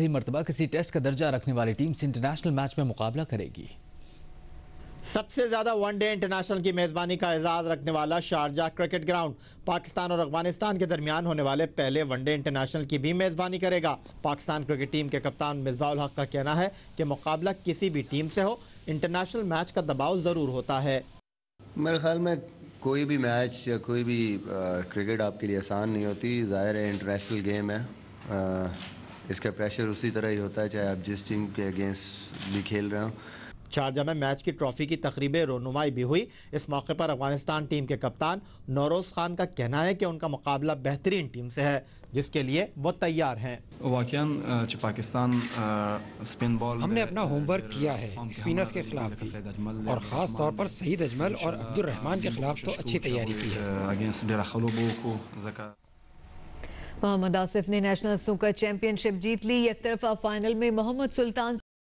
ही मरतबा किसी टेस्ट का दर्जा रखने वाली टीम से इंटरनेशनल मैच में मुकाबला करेगी। सबसे ज़्यादा वनडे इंटरनेशनल की मेजबानी का एजाज रखने वाला शारजा क्रिकेट ग्राउंड पाकिस्तान और अफ़गानिस्तान के दरमियान होने वाले पहले वनडे इंटरनेशनल की भी मेजबानी करेगा। पाकिस्तान क्रिकेट टीम के कप्तान मिसबाउल हक का कहना है कि मुकाबला किसी भी टीम से हो इंटरनेशनल मैच का दबाव ज़रूर होता है। मेरे ख्याल में कोई भी मैच या कोई भी क्रिकेट आपके लिए आसान नहीं होती। ज़ाहिर है इंटरनेशनल गेम है। आ, इसका प्रेशर उसी तरह ही होता है चाहे आप जिस टीम के अगेंस्ट भी खेल रहे हो। शारजा में मैच की ट्रॉफी की तकरीब रोनुमाई भी हुई। इस मौके पर अफ़गानिस्तान टीम के कप्तान नौरोज खान का कहना है कि उनका मुकाबला बेहतरीन टीम से है जिसके लिए वो तैयार हैं। वाकयान पाकिस्तान स्पिन बॉल हमने अपना होमवर्क किया है स्पिनर्स के खिलाफ भी। और ख़ास तौर पर सईद अजमल और अब्दुल रहमान के खिलाफ तो अच्छी तैयारी की है। मोहम्मद आसिफ ने नेशनल सुकर चैंपियनशिप जीत ली। एक तरफा फाइनल में मोहम्मद सुल्तान